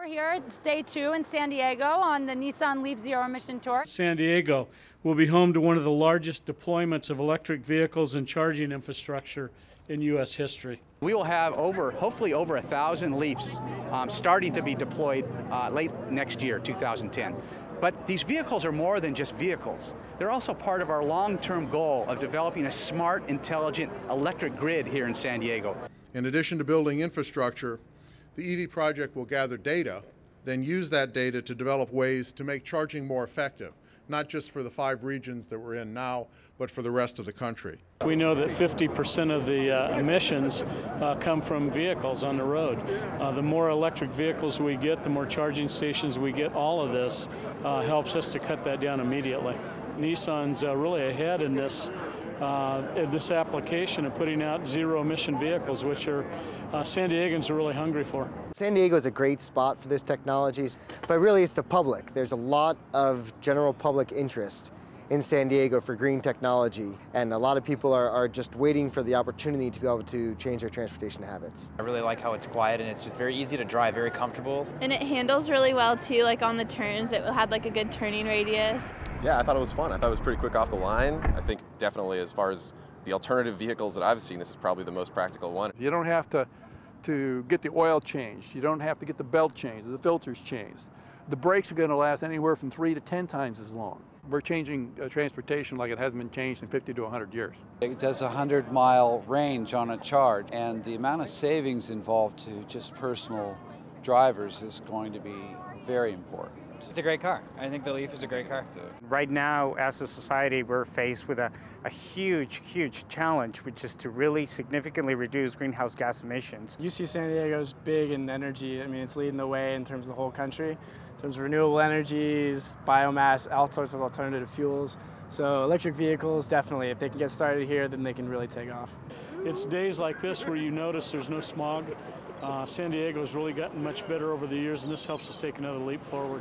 We're here, it's day two in San Diego on the Nissan Leaf Zero Emission Tour. San Diego will be home to one of the largest deployments of electric vehicles and charging infrastructure in U.S. history. We will have over, hopefully over a thousand Leafs um, starting to be deployed uh, late next year, 2010. But these vehicles are more than just vehicles. They're also part of our long-term goal of developing a smart, intelligent electric grid here in San Diego. In addition to building infrastructure, the EV project will gather data, then use that data to develop ways to make charging more effective, not just for the five regions that we're in now, but for the rest of the country. We know that 50% of the uh, emissions uh, come from vehicles on the road. Uh, the more electric vehicles we get, the more charging stations we get, all of this uh, helps us to cut that down immediately. Nissan's uh, really ahead in this uh, in this application of putting out zero emission vehicles, which are uh, San Diegans are really hungry for. San Diego is a great spot for this technology, but really it's the public. There's a lot of general public interest in San Diego for green technology, and a lot of people are, are just waiting for the opportunity to be able to change their transportation habits. I really like how it's quiet and it's just very easy to drive, very comfortable. And it handles really well too, like on the turns, it had like a good turning radius. Yeah, I thought it was fun. I thought it was pretty quick off the line. I think definitely as far as the alternative vehicles that I've seen, this is probably the most practical one. You don't have to, to get the oil changed. You don't have to get the belt changed, the filters changed. The brakes are going to last anywhere from three to 10 times as long. We're changing uh, transportation like it hasn't been changed in 50 to 100 years. It does a 100 mile range on a charge, and the amount of savings involved to just personal drivers is going to be very important. It's a great car. I think the Leaf is a great car. Right now, as a society, we're faced with a, a huge, huge challenge, which is to really significantly reduce greenhouse gas emissions. UC San Diego's big in energy. I mean, it's leading the way in terms of the whole country, in terms of renewable energies, biomass, all sorts of alternative fuels. So electric vehicles, definitely, if they can get started here, then they can really take off. It's days like this where you notice there's no smog. Uh, San Diego's really gotten much better over the years, and this helps us take another leap forward.